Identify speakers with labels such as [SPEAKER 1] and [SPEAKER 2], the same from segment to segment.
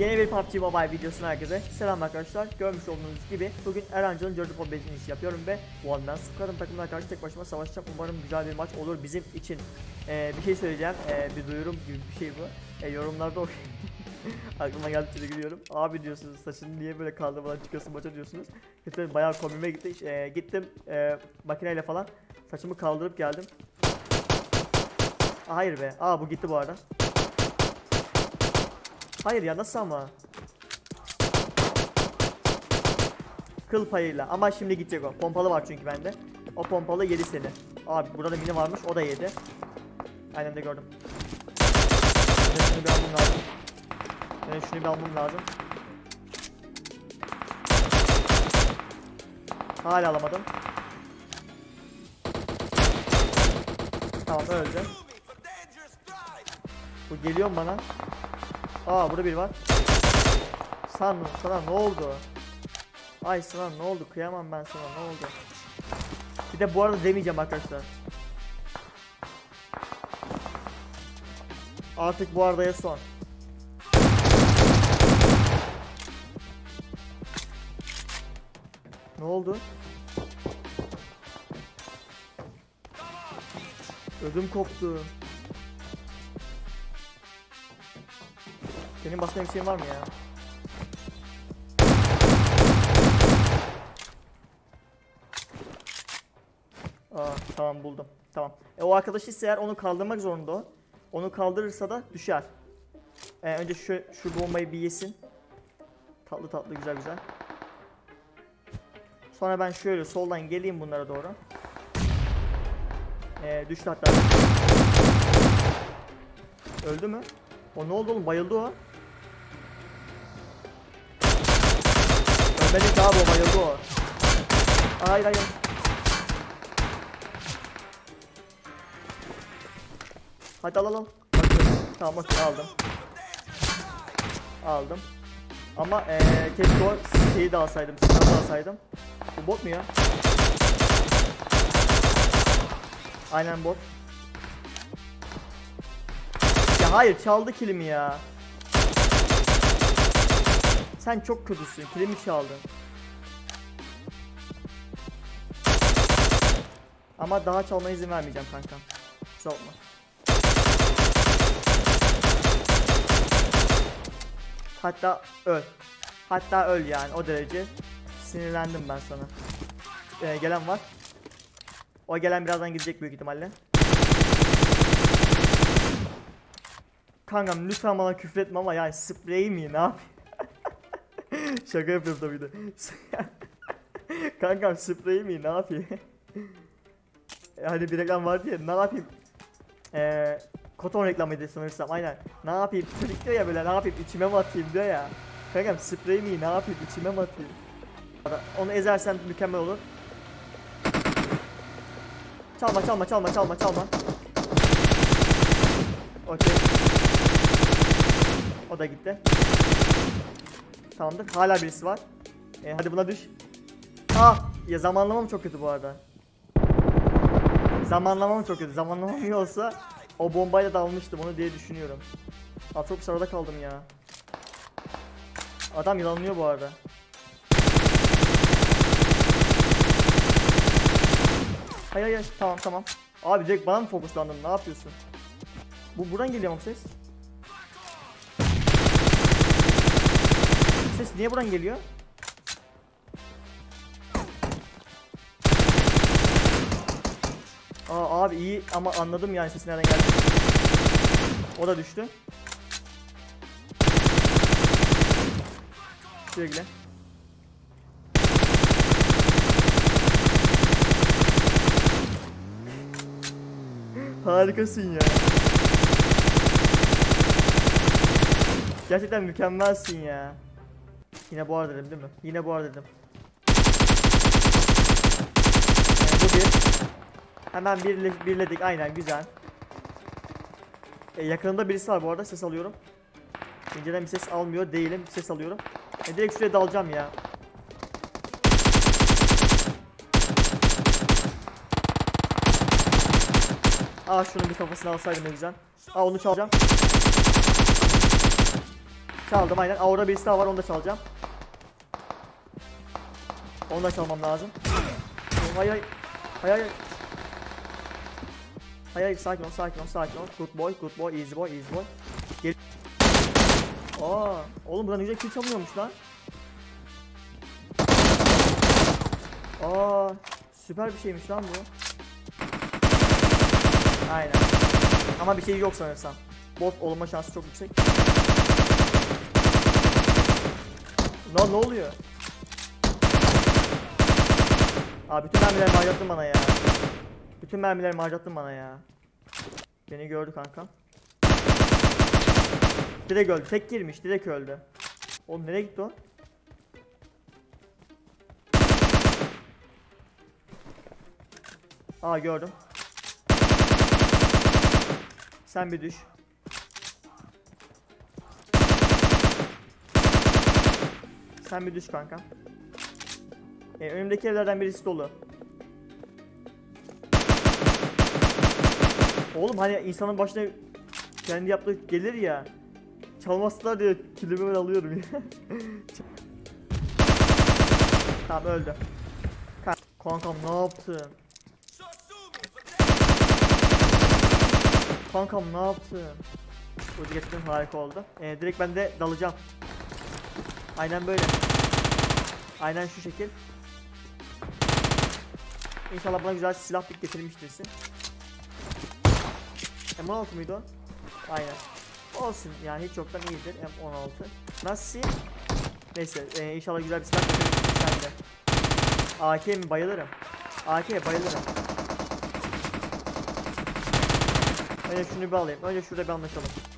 [SPEAKER 1] Yeni bir PUBG Mobile videosuna herkese selam arkadaşlar. Görmüş olduğunuz gibi bugün Erancı'nın Jordan Pop iş yapıyorum ve One Man Squad'ın takımına karşı tek başıma savaşacağım. Umarım güzel bir maç olur bizim için. Ee, bir şey söyleyeceğim, ee, bir duyurum gibi bir şey bu. Ee, yorumlarda o aklıma geldikçe de gülüyorum. Abi diyorsunuz saçını niye böyle kaldırmadan çıkıyorsun maça diyorsunuz. Lütfen bayağı komime gitti. Ee, gittim ee, makineyle falan saçımı kaldırıp geldim. Hayır be. Aa bu gitti bu arada. Hayır ya nasıl ama? Kıl payıyla ama şimdi gidecek o. Pompalı var çünkü bende. O pompalı yedi seni. Abi burada mini varmış o da yedi. Aynen de gördüm. Ben şunu bir almam lazım. Ben şunu bir almam lazım. Hala alamadım. Tamam öldü. Bu geliyor bana? Aa burada biri var. San sana ne oldu? Ay sana ne oldu? Kıyamam ben sana ne oldu? Bir de bu arada demeyeceğim arkadaşlar. Artık bu ardaya son. Ne oldu? Ödüm koptu. Senin basmaya bir şeyin var mı ya? Aa tamam buldum. Tamam. E, o arkadaş ise eğer onu kaldırmak zorunda o. Onu kaldırırsa da düşer. E, önce şu, şu bombayı bir yesin. Tatlı tatlı güzel güzel. Sonra ben şöyle soldan geleyim bunlara doğru. E, düştü hatta. Öldü mü? O ne oldu oğlum bayıldı o. Ki abi o bayıldı o. Hayır hayır. Hadi al al al. Tamam okey aldım. Aldım. Ama ee, keşke o şeyi de alsaydım. Silahı da alsaydım. Bu bot mu ya? Aynen bot. Ya hayır çaldı kilimi ya. Sen çok kötüsün. Kilimi çaldın. Ama daha çalmaya izin vermeyeceğim. Kusura bakma. Hatta öl. Hatta öl yani o derece. Sinirlendim ben sana. Ee, gelen var. O gelen birazdan gidecek büyük ihtimalle. Kankam lütfen bana küfür etme ama yani sprey mi ne yapayım? Şaka yapıyorum tabii de. Kankam sprey mi ne yapayım? hani bir reklam vardı ya ne yapayım? Eee Koton reklamıydı sanırsam aynen. Ne yapayım? Çocuk diyor ya böyle ne yapayım içime mi atayım diyor ya. Kankam sprey mi ne yapayım içime mi atayım? Onu ezersen mükemmel olur. Çalma çalma çalma çalma çalma. Okey. O da gitti. Tamamdır. Hala birisi var. E, hadi buna düş. Ah! Ya zamanlamam çok kötü bu arada. Zamanlamam çok kötü. Zamanlamam iyi olsa o bombayla dalmıştım onu diye düşünüyorum. Abi çok sırada kaldım ya. Adam yılanlıyor bu arada. Hayır hayır tamam tamam. Abi direkt bana mı fokuslandın ne yapıyorsun? Bu buradan geliyor mu ses? Ses niye buradan geliyor? Aa abi iyi ama anladım yani sesin nereden geldi. O da düştü. Sevgili. Harikasın ya. Gerçekten mükemmelsin ya. Yine bu arada dedim değil mi? Yine bu arada dedim. Yani bu bir. Hemen birle, birledik aynen güzel. E, yakınımda birisi var bu arada ses alıyorum. İnceden bir ses almıyor değilim ses alıyorum. E, direkt şuraya dalacağım ya. Aa şunun bir kafasını alsaydım ne güzel. Aa onu çalacağım. Çaldım aynen. Orada birisi daha var onu da çalacağım. Onu da çalmam lazım. Hayır hayır. Hayır hayır. Hayır hayır sakin ol sakin ol sakin ol. Good boy good boy easy boy easy boy. Gel. Aa, oğlum buradan güzel kill çalınıyormuş lan. Aa, süper bir şeymiş lan bu. Aynen. Ama bir şey yok sanırsam. Bot olma şansı çok yüksek. Lan ne oluyor? Abi bütün mermilerimi harcattın bana ya. Bütün mermilerimi harcattın bana ya. Beni gördü kankam. Direkt öldü. Tek girmiş. Direkt öldü. Oğlum nereye gitti o? Aa gördüm. Sen bir düş. Sen bir düş kanka. Ee, önümdeki evlerden birisi dolu. Oğlum hani insanın başına kendi yaptığı gelir ya. Çalmazlar diye kilimi ben alıyorum ya. tamam öldü. Ka- Kankam ne yaptın? Kankam ne yaptın? Ucu getirdim harika oldu. Ee, direkt ben de dalacağım. Aynen böyle. Aynen şu şekil. İnşallah bana güzel silah bir getirmiştirsin. M16 mıydı o? Aynen. Olsun yani hiç yoktan iyidir M16. Nasıl? Neyse e, inşallah güzel bir silah getirmiştir sen de. AK mi bayılırım. AK'ye bayılırım. Önce şunu bir alayım. Önce şurada bir anlaşalım.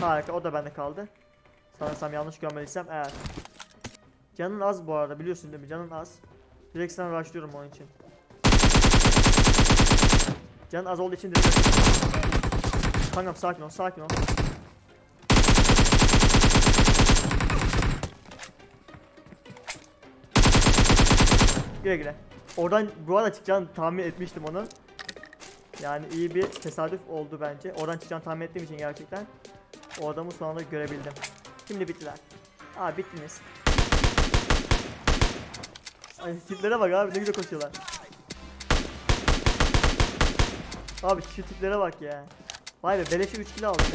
[SPEAKER 1] Harika o da bende kaldı. Sanırsam yanlış görmediysem eğer. Canın az bu arada biliyorsun değil mi? Canın az. Direkt sana rushlıyorum onun için. Canın az olduğu için direkt Kankam sakin ol sakin ol. Güle güle. Oradan bu arada çıkacağını tahmin etmiştim onu. Yani iyi bir tesadüf oldu bence. Oradan çıkacağını tahmin ettiğim için gerçekten. O adamı son anda görebildim. Şimdi bittiler. Aa bittiniz. Ay tiplere bak abi ne güzel koşuyorlar. Abi şu tiplere bak ya. Vay be beleşe 3 kilo aldım.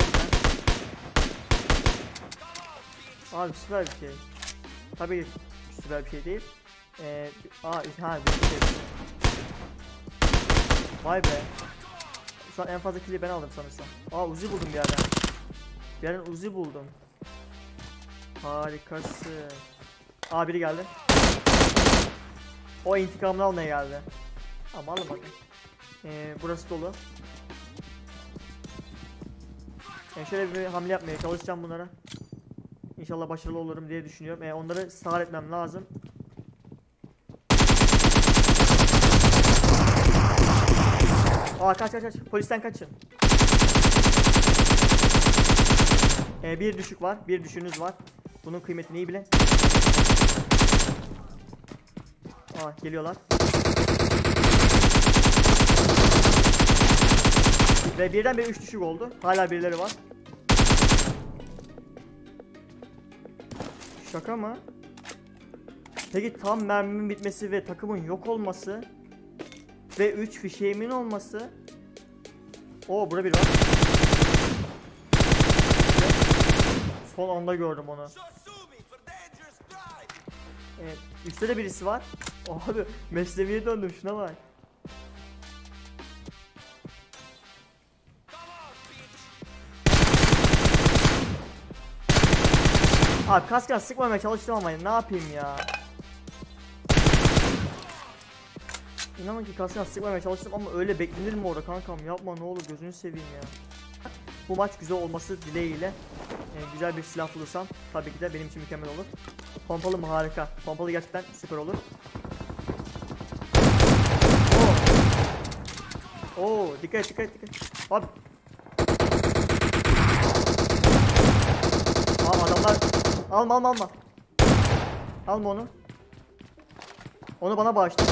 [SPEAKER 1] Abi süper bir şey. Tabii süper bir şey değil. Ee, aa ha bir şey. Vay be. Şu an en fazla kili ben aldım sanırsam. Aa Uzi buldum bir yerden. Bir yerden Uzi buldum. Harikasın. Aa biri geldi. O intikamını almaya geldi. Ama bakın. Ee, burası dolu. Yani şöyle bir hamle yapmaya çalışacağım bunlara. İnşallah başarılı olurum diye düşünüyorum. Ee, onları sağır etmem lazım. Aa kaç kaç kaç. Polisten kaçın. Ee, bir düşük var. Bir düşüğünüz var. Bunun kıymetini iyi bilin. Aa geliyorlar. Ve birden bir üç düşük oldu. Hala birileri var. Şaka mı? Peki tam mermimin bitmesi ve takımın yok olması ve 3 fişeğimin olması. Oo burada biri var. Son anda gördüm onu. Evet, üstte de birisi var. Abi mesleğe döndüm şuna bak. Abi kas kas sıkmamaya çalıştım ama ne yapayım ya. İnanın ki kas kas sıkmamaya çalıştım ama öyle beklenir mi orada kankam yapma ne olur gözünü seveyim ya. Bu maç güzel olması dileğiyle e, güzel bir silah bulursam tabii ki de benim için mükemmel olur. Pompalı mı harika. Pompalı gerçekten süper olur. Oo. Oo dikkat et dikkat dikkat. et. Abi. Aa adamlar alma alma alma. Alma onu. Onu bana bağışla.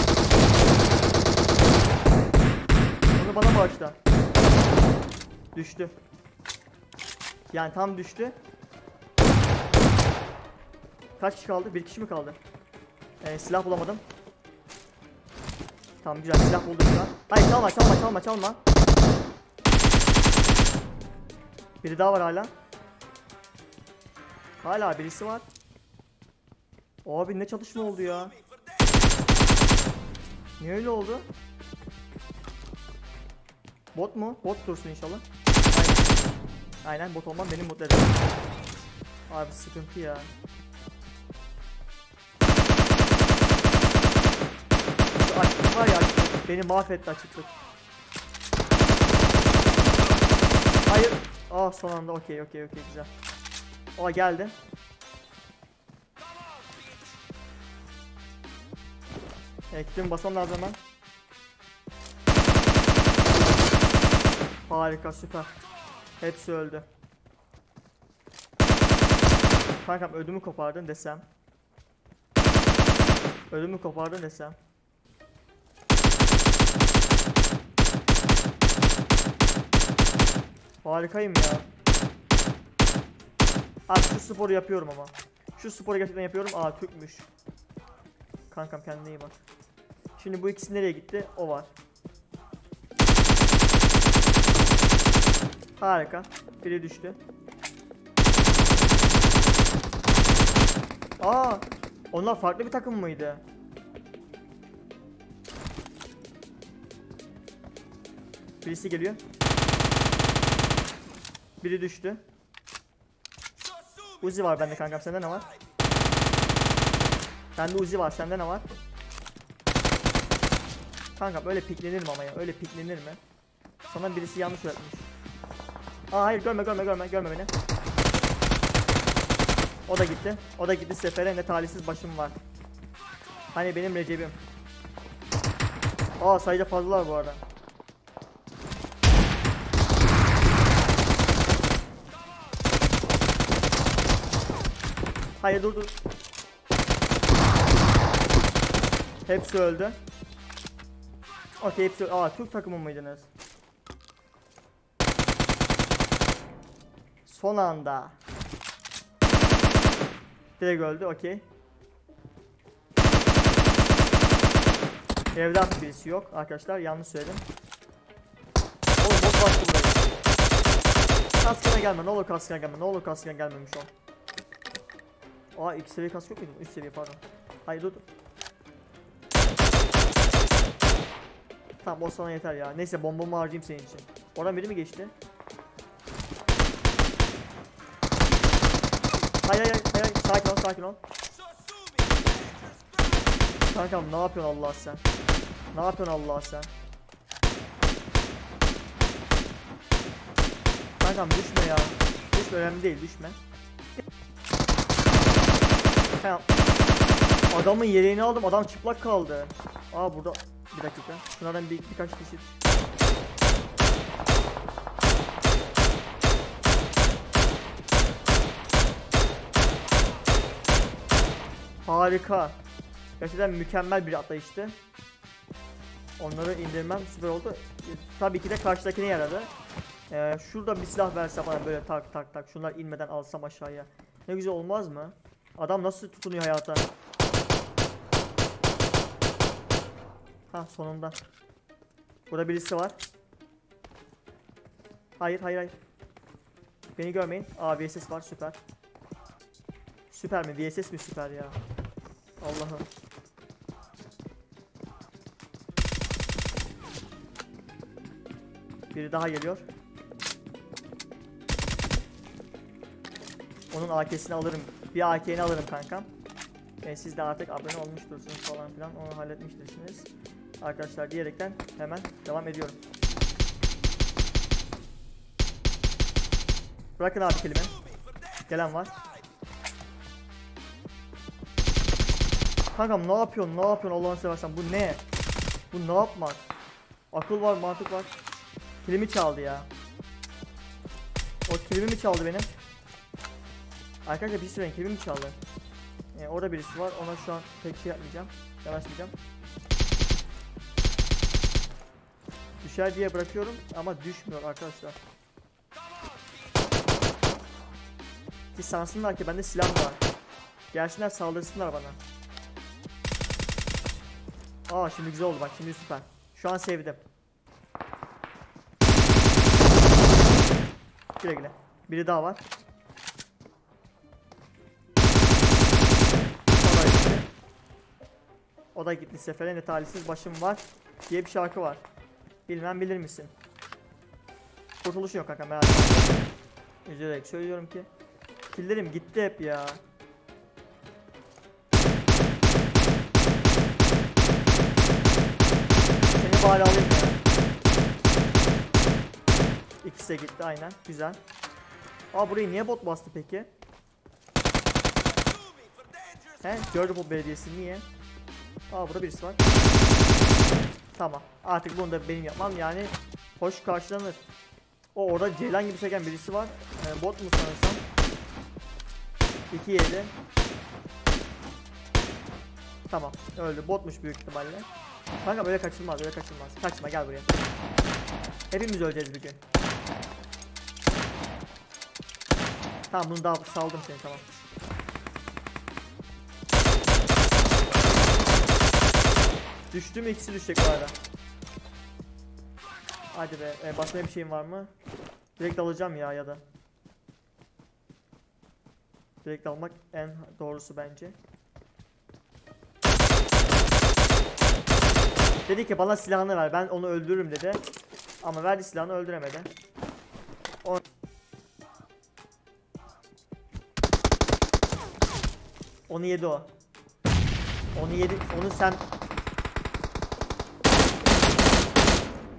[SPEAKER 1] Canı bana bağışla. Düştü. Yani tam düştü. Kaç kişi kaldı? Bir kişi mi kaldı? Ee, silah bulamadım. Tamam güzel silah buldum şu an. Hayır çalma çalma çalma çalma. Biri daha var hala. Hala birisi var. Abi ne çalışma oldu ya. Niye öyle oldu? Bot mu? Bot dursun inşallah. Aynen. Aynen bot olmam benim mutlu eder. Abi sıkıntı ya. Açıklık var ya açıklık. Beni mahvetti açıklık. Hayır. Aa son anda okey okey okey güzel. Aa geldi. E, kitimi basmam lazım hemen. Harika süper. Hepsi öldü. Kankam ödümü kopardın desem. Ödümü kopardın desem. Harikayım ya. Abi şu sporu yapıyorum ama. Şu sporu gerçekten yapıyorum. Aa Türkmüş. Kankam kendine iyi bak. Şimdi bu ikisi nereye gitti? O var. Harika. Biri düştü. Aa, onlar farklı bir takım mıydı? Birisi geliyor. Biri düştü. Uzi var bende kankam. Sende ne var? Bende Uzi var. Sende ne var? Kankam öyle piklenir mi ama ya? Öyle piklenir mi? Sana birisi yanlış öğretmiş. Aa hayır görme görme görme görme beni. O da gitti. O da gitti sefere ne talihsiz başım var. Hani benim Recep'im. Aa sayıda fazlalar bu arada. Hayır dur dur. Hepsi öldü. Okey hepsi Aa Türk takımı mıydınız? Son anda. Direkt öldü okey. Artık birisi yok arkadaşlar yanlış söyledim. Oğlum bot bastı buraya. Kaskına gelme ne olur kaskına gelme ne olur kaskına gelmemiş o. Aa 2 seviye kask yok muydu? 3 seviye pardon. Hayır dur. Tamam o sana yeter ya. Neyse bombamı harcayayım senin için. Oradan biri mi geçti? Hayır hayır hayır hayır. sakin ol sakin ol. Kankam ne yapıyorsun Allah sen? Ne yapıyorsun Allah sen? Kankam düşme ya. Düşme önemli değil düşme. Tamam. Adamın yeleğini aldım adam çıplak kaldı. Aa burada bir dakika. Şunlardan bir, birkaç kişi. Harika. Gerçekten mükemmel bir atlayıştı. Onları indirmem süper oldu. Tabii ki de karşıdakine yaradı. Ee, şurada bir silah verse bana böyle tak tak tak şunlar inmeden alsam aşağıya. Ne güzel olmaz mı? Adam nasıl tutunuyor hayata? Ha sonunda. Burada birisi var. Hayır hayır hayır. Beni görmeyin. Aa VSS var süper. Süper mi? VSS mi süper ya? Allah'ım. Biri daha geliyor. Onun AK'sini alırım. Bir AK'ni alırım kankam. E, siz de artık abone olmuştursunuz falan filan. Onu halletmiştirsiniz. Arkadaşlar diyerekten hemen devam ediyorum. Bırakın abi kelime. Gelen var. Kankam ne yapıyorsun? Ne yapıyorsun Allah'ını seversen? Bu ne? Bu ne yapmak? Akıl var, mantık var. Kilimi çaldı ya. O kilimi mi çaldı benim? Arkadaşlar bir sürü kilimi mi çaldı? Ee, orada birisi var. Ona şu an pek şey yapmayacağım. Yanaşmayacağım. Düşer diye bırakıyorum ama düşmüyor arkadaşlar. Ki sansınlar ki bende silah var. Gelsinler saldırsınlar bana. Aa şimdi güzel oldu bak şimdi süper. Şu an sevdim. Güle güle. Biri daha var. O da gitti. Sefere ne talihsiz başım var diye bir şarkı var. Bilmem bilir misin? Kurtuluşun yok kanka merak etme. Üzülerek söylüyorum ki. Killerim gitti hep ya. Bari alayım. İkisi de gitti aynen. Güzel. Aa burayı niye bot bastı peki? He? Gördü bu belediyesi niye? Aa burada birisi var. Tamam. Artık bunu da benim yapmam yani hoş karşılanır. O orada ceylan gibi çeken birisi var. Ee, bot mu sanırsam? 2 yedi. Tamam. Öldü. Botmuş büyük ihtimalle. Kanka böyle kaçılmaz. Böyle kaçılmaz. Kaçma gel buraya. Hepimiz öleceğiz bir gün. Tamam bunu daha saldım seni tamam. Düştü mü ikisi düşecek bu arada. Hadi be. E, basmaya bir şeyim var mı? Direkt alacağım ya ya da. Direkt almak en doğrusu bence. Dedi ki bana silahını ver ben onu öldürürüm dedi. Ama verdi silahını öldüremedi. O Onu yedi o. Onu yedi. Onu sen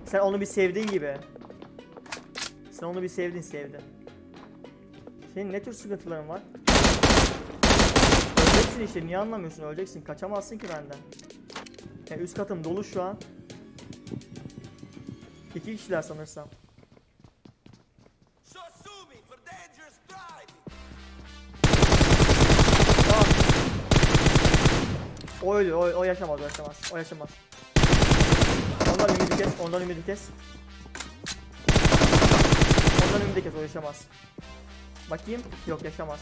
[SPEAKER 1] Sen onu bir sevdin gibi. Sen onu bir sevdin sevdin. Senin ne tür sıkıntıların var? Öleceksin işte niye anlamıyorsun öleceksin kaçamazsın ki benden. Yani üst katım dolu şu an. İki kişiler sanırsam. O ölüyor o, o yaşamaz o yaşamaz o yaşamaz. Ondan ümidi kes ondan ümidi kes. Ondan ümidi kes o yaşamaz. Bakayım yok yaşamaz.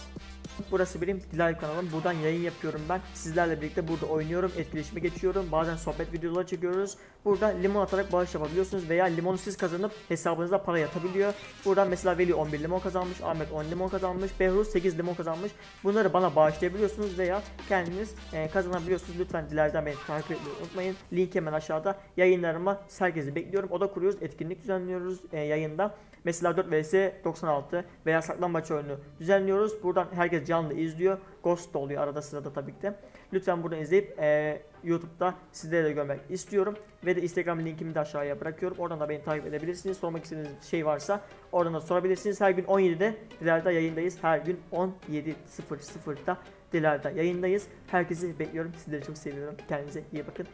[SPEAKER 1] Burası benim Dilay kanalım. Buradan yayın yapıyorum ben. Sizlerle birlikte burada oynuyorum, etkileşime geçiyorum. Bazen sohbet videoları çekiyoruz. Burada limon atarak bağış yapabiliyorsunuz veya limonu siz kazanıp hesabınıza para yatabiliyor. Buradan mesela Veli 11 limon kazanmış, Ahmet 10 limon kazanmış, Behruz 8 limon kazanmış. Bunları bana bağışlayabiliyorsunuz veya kendiniz e, kazanabiliyorsunuz. Lütfen Dilay'dan beni takip etmeyi unutmayın. Link hemen aşağıda. Yayınlarıma herkesi bekliyorum. Oda kuruyoruz, etkinlik düzenliyoruz e, yayında. Mesela 4 vs 96 veya saklambaç oyunu düzenliyoruz. Buradan herkes canlı izliyor. Ghost da oluyor arada sırada tabii ki de. Lütfen buradan izleyip e, YouTube'da sizleri de görmek istiyorum. Ve de Instagram linkimi de aşağıya bırakıyorum. Oradan da beni takip edebilirsiniz. Sormak istediğiniz şey varsa oradan da sorabilirsiniz. Her gün 17'de Diler'de yayındayız. Her gün 17.00'da Diler'de yayındayız. Herkesi bekliyorum. Sizleri çok seviyorum. Kendinize iyi bakın.